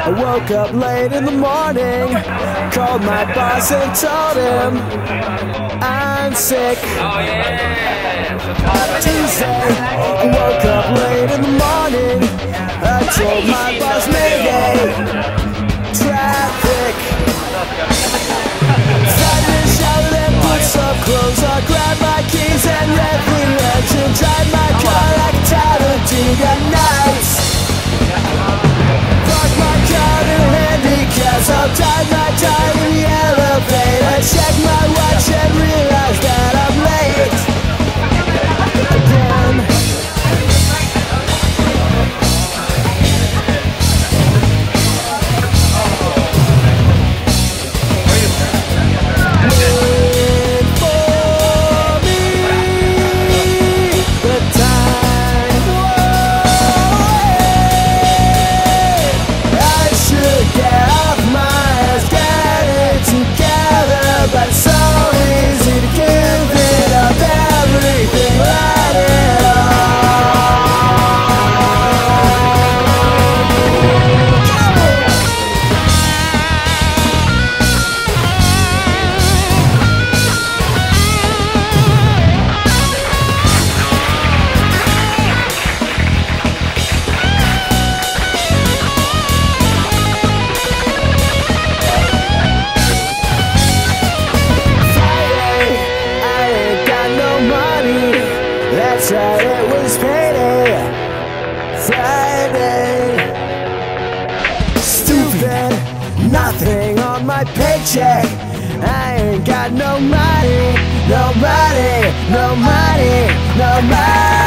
I woke up late in the morning, called my boss and told him I'm sick. Oh yeah. Tuesday, I woke up late in the morning. I told my boss Mayday. Traffic. Friday, showered and put some clothes on. Grabbed my keys and the engine. Drive my car like a Talladega Nights. That's right, it was payday. Friday, stupid, nothing on my paycheck. I ain't got no money, no money, no money, no money.